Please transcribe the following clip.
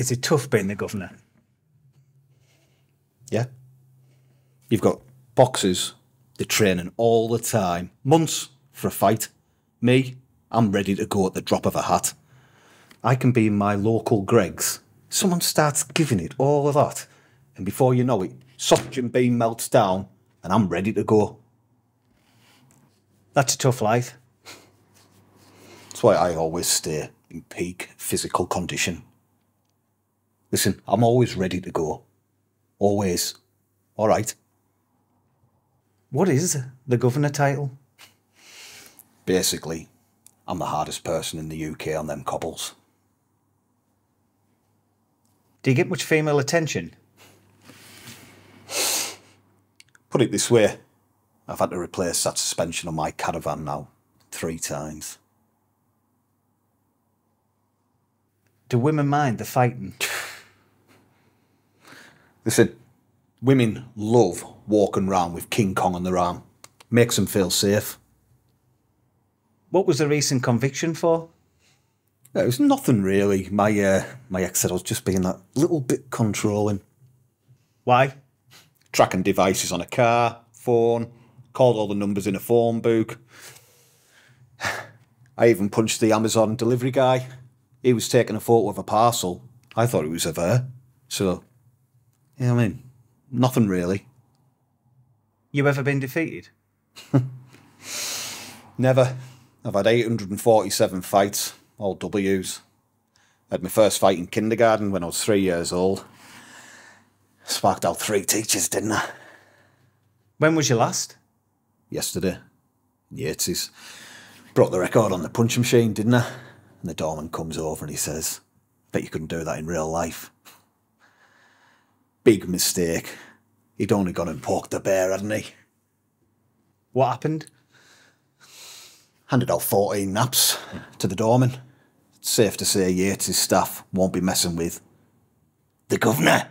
Is it tough being the governor? Yeah. You've got boxers, they're training all the time, months for a fight. Me, I'm ready to go at the drop of a hat. I can be in my local Greggs. Someone starts giving it all of that, and before you know it, suction beam melts down, and I'm ready to go. That's a tough life. That's why I always stay in peak physical condition. Listen, I'm always ready to go. Always. All right. What is the governor title? Basically, I'm the hardest person in the UK on them cobbles. Do you get much female attention? Put it this way I've had to replace that suspension on my caravan now three times. Do women mind the fighting? Listen, women love walking around with King Kong on their arm. Makes them feel safe. What was the recent conviction for? Yeah, it was nothing really. My uh, my ex said I was just being that little bit controlling. Why? Tracking devices on a car, phone, called all the numbers in a phone book. I even punched the Amazon delivery guy. He was taking a photo of a parcel. I thought it was of her. So, yeah, I mean, nothing really. You ever been defeated? Never. I've had 847 fights, all W's. I had my first fight in kindergarten when I was three years old. Sparked out three teachers, didn't I? When was your last? Yesterday. Yates's. Broke the record on the punch machine, didn't I? And the doorman comes over and he says, Bet you couldn't do that in real life. Big mistake. He'd only gone and poked the bear, hadn't he? What happened? Handed out 14 naps to the doorman. It's safe to say Yates's staff won't be messing with the governor.